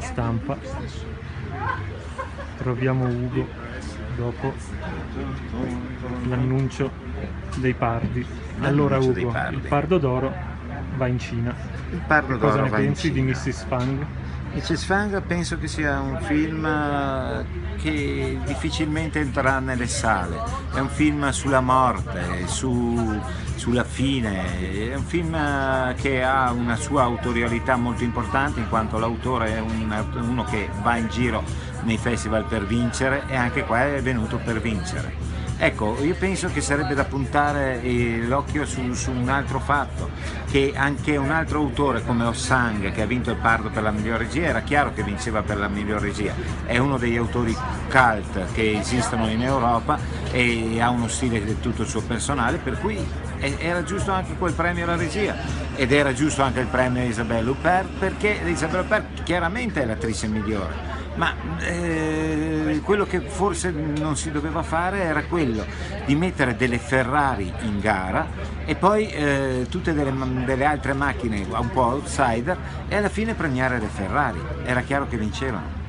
stampa. Troviamo Ugo dopo l'annuncio dei pardi. Allora Ugo il pardo d'oro va in Cina Il Pardo cosa d'Oro ne va in pensi di. Mrs. Fang? Mrs. Fang penso che sia un film eh, che difficilmente entrerà nelle sale, è un film sulla morte, su- sulla fine, è un film eh, che ha una sua autorialità molto importante in quanto l'autore è un- uno che va in giro nei festival per vincere e anche qua è venuto per vincere. Ecco, io penso che sarebbe da puntare eh, l'occhio su, su un altro fatto, che anche un altro autore come Ossang, che ha vinto il Pardo per la miglior regia, era chiaro che vinceva per la miglior regia, è uno degli autori cult che esistono in Europa e ha uno stile tutto suo personale, per cui era giusto anche quel premio alla regia ed era giusto anche il premio a Isabelle Huppert perché Isabelle Huppert chiaramente è l'attrice migliore ma eh, quello che forse non si doveva fare era quello di mettere delle Ferrari in gara e poi eh, tutte delle, delle altre macchine un po' outsider e alla fine premiare le Ferrari. Era chiaro che vincevano